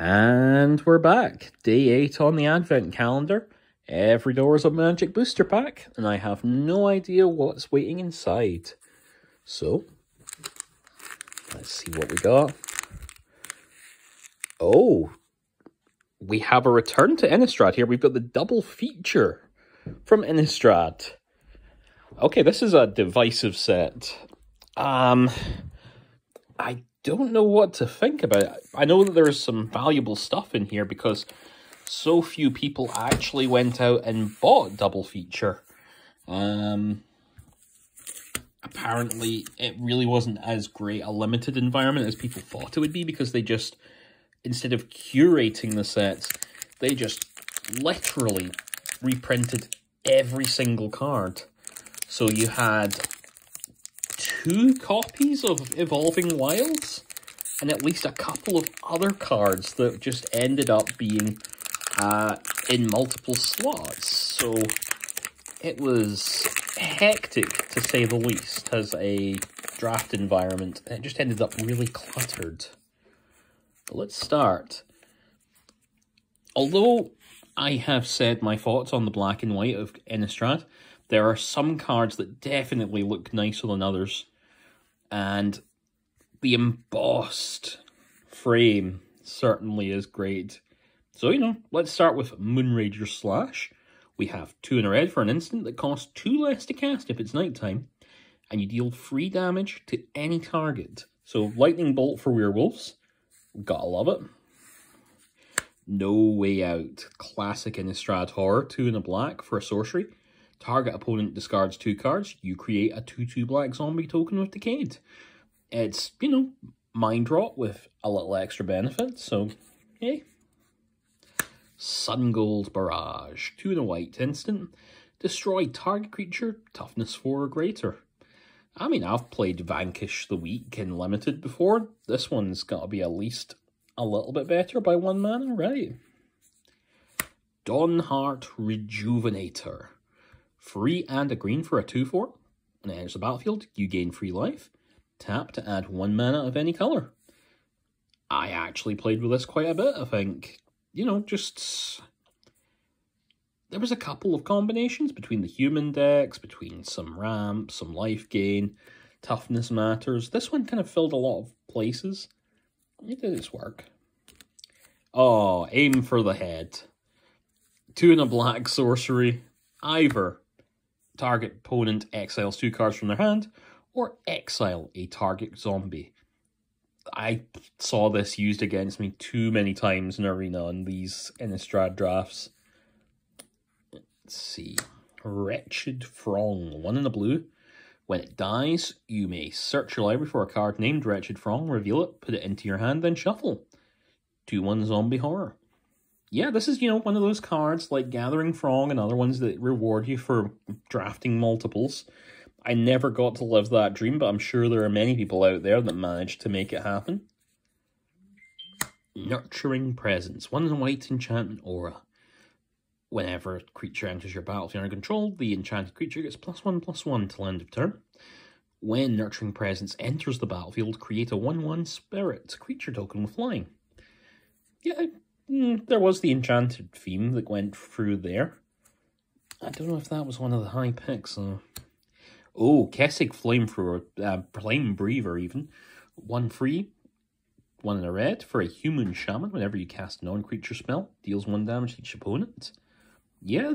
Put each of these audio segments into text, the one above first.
And we're back. Day 8 on the Advent calendar. Every door is a magic booster pack, and I have no idea what's waiting inside. So, let's see what we got. Oh, we have a return to Innistrad here. We've got the double feature from Innistrad. Okay, this is a divisive set. Um, I don't know what to think about it. I know that there's some valuable stuff in here because so few people actually went out and bought Double Feature. Um, apparently, it really wasn't as great a limited environment as people thought it would be because they just, instead of curating the sets, they just literally reprinted every single card. So you had two copies of Evolving Wilds and at least a couple of other cards that just ended up being uh, in multiple slots. So it was hectic, to say the least, as a draft environment. It just ended up really cluttered. But let's start. Although I have said my thoughts on the black and white of Innistrad, there are some cards that definitely look nicer than others and the embossed frame certainly is great. So, you know, let's start with Moonrager Slash. We have two in a red for an instant that costs two less to cast if it's nighttime, and you deal free damage to any target. So, Lightning Bolt for Werewolves. Gotta love it. No Way Out. Classic Innistrad Horror. Two in a black for a sorcery. Target opponent discards two cards. You create a 2-2 black zombie token with Decayed. It's, you know, mind rot with a little extra benefit, so, hey. Sungold Barrage. Two in a white instant. Destroy target creature, toughness 4 or greater. I mean, I've played Vanquish the Weak in Limited before. This one's got to be at least a little bit better by one mana, right? Dawnhart Rejuvenator. Free and a green for a 2-4. When it enters the battlefield, you gain free life. Tap to add one mana of any colour. I actually played with this quite a bit, I think. You know, just... There was a couple of combinations between the human decks, between some ramp, some life gain, toughness matters. This one kind of filled a lot of places. It did its work. Oh, aim for the head. Two and a black sorcery. Ivor target opponent exiles two cards from their hand, or exile a target zombie. I saw this used against me too many times in Arena on these Innistrad drafts. Let's see. Wretched Throng, one in the blue. When it dies, you may search your library for a card named Wretched Throng, reveal it, put it into your hand, then shuffle. 2-1 Zombie Horror yeah, this is, you know, one of those cards like Gathering Throng and other ones that reward you for drafting multiples. I never got to live that dream, but I'm sure there are many people out there that managed to make it happen. Nurturing Presence. One white enchantment aura. Whenever a creature enters your battlefield under control, the enchanted creature gets plus one plus one till end of turn. When Nurturing Presence enters the battlefield, create a 1-1 spirit creature token with flying. Yeah, Mm, there was the enchanted theme that went through there. I don't know if that was one of the high picks. Uh... Oh, Kessig Flamethrower, uh, Flame Breather even. One free, one in a red for a human shaman. Whenever you cast a non-creature spell, deals one damage to each opponent. Yeah,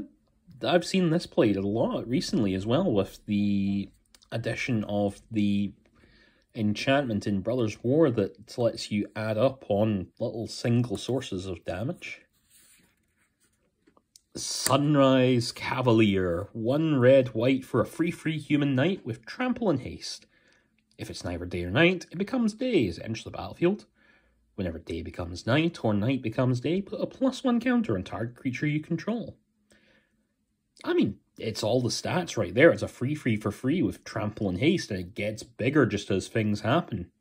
I've seen this played a lot recently as well with the addition of the enchantment in Brothers War that lets you add up on little single sources of damage. Sunrise Cavalier. One red, white for a free, free human knight with trample and haste. If it's neither day or night, it becomes day as it enters the battlefield. Whenever day becomes night or night becomes day, put a plus one counter on target creature you control. I mean, it's all the stats right there. It's a free free for free with trample and haste, and it gets bigger just as things happen.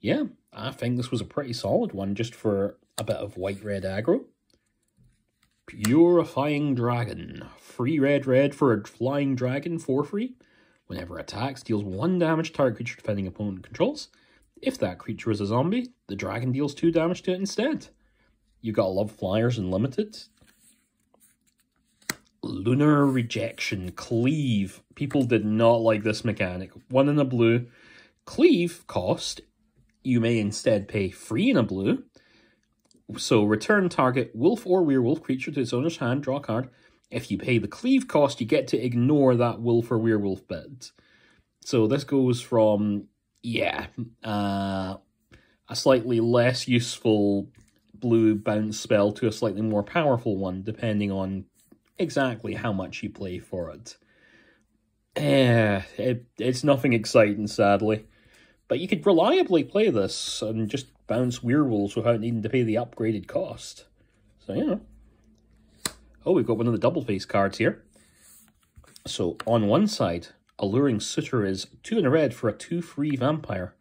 Yeah, I think this was a pretty solid one just for a bit of white red aggro. Purifying Dragon. Free red red for a flying dragon for free. Whenever attacks, deals one damage to target creature defending opponent controls. If that creature is a zombie, the dragon deals two damage to it instead. You gotta love flyers and limited. Lunar Rejection, Cleave. People did not like this mechanic. One in a blue. Cleave cost, you may instead pay free in a blue. So return target wolf or werewolf creature to its owner's hand, draw a card. If you pay the cleave cost, you get to ignore that wolf or werewolf bit. So this goes from, yeah, uh, a slightly less useful blue bounce spell to a slightly more powerful one, depending on exactly how much you play for it. Eh, it, it's nothing exciting, sadly. But you could reliably play this and just bounce werewolves without needing to pay the upgraded cost. So, know. Oh, we've got one of the double face cards here. So, on one side, Alluring Suitor is two in a red for a 2 free vampire.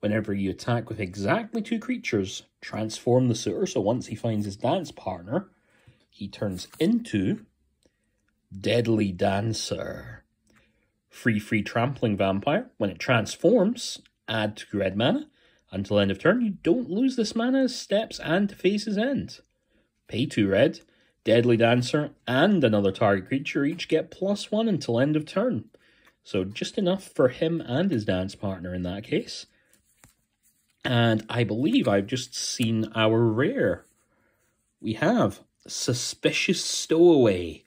Whenever you attack with exactly two creatures, transform the suitor so once he finds his dance partner, he turns into Deadly Dancer. Free free trampling vampire. When it transforms, add two red mana. Until end of turn, you don't lose this mana as steps and to phase's end. Pay two red. Deadly Dancer and another target creature each get plus one until end of turn. So just enough for him and his dance partner in that case. And I believe I've just seen our rare. We have Suspicious Stowaway.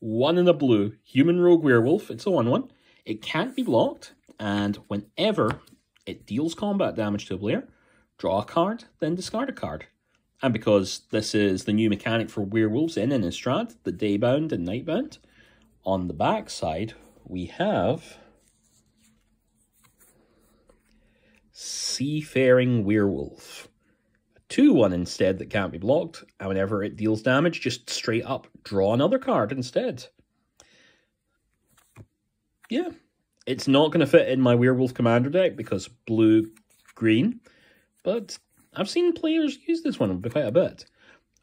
One in a blue, human rogue werewolf. It's a 1 1. It can't be blocked, and whenever it deals combat damage to a player, draw a card, then discard a card. And because this is the new mechanic for werewolves in Innistrad, the Daybound and Nightbound, on the back side we have Seafaring Werewolf. A 2-1 instead that can't be blocked, and whenever it deals damage, just straight up draw another card instead. Yeah, it's not going to fit in my Werewolf Commander deck because blue-green, but I've seen players use this one quite a bit.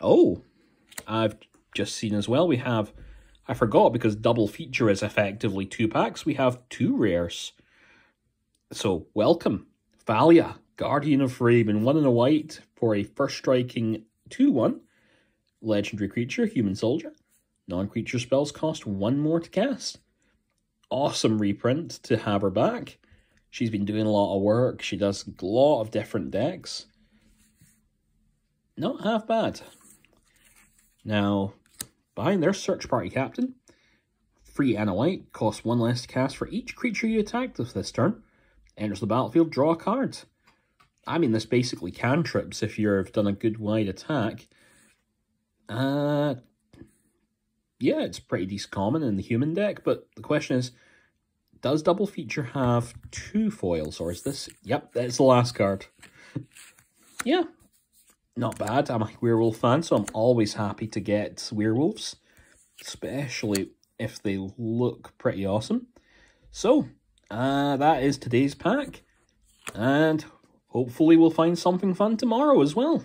Oh, I've just seen as well, we have, I forgot because double feature is effectively two packs, we have two rares. So, welcome. Thalia, Guardian of Thraben, one in a white for a first striking 2-1. Legendary creature, human soldier. Non-creature spells cost one more to cast. Awesome reprint to have her back. She's been doing a lot of work. She does a lot of different decks. Not half bad. Now, behind their search party captain, free and a white, costs one less to cast for each creature you attack with this turn enters the battlefield, draw a card. I mean, this basically cantrips if you've done a good wide attack. Uh, yeah, it's pretty decent common in the human deck, but the question is, does double feature have two foils, or is this... Yep, that's the last card. yeah, not bad. I'm a werewolf fan, so I'm always happy to get werewolves, especially if they look pretty awesome. So, uh, that is today's pack. And hopefully we'll find something fun tomorrow as well.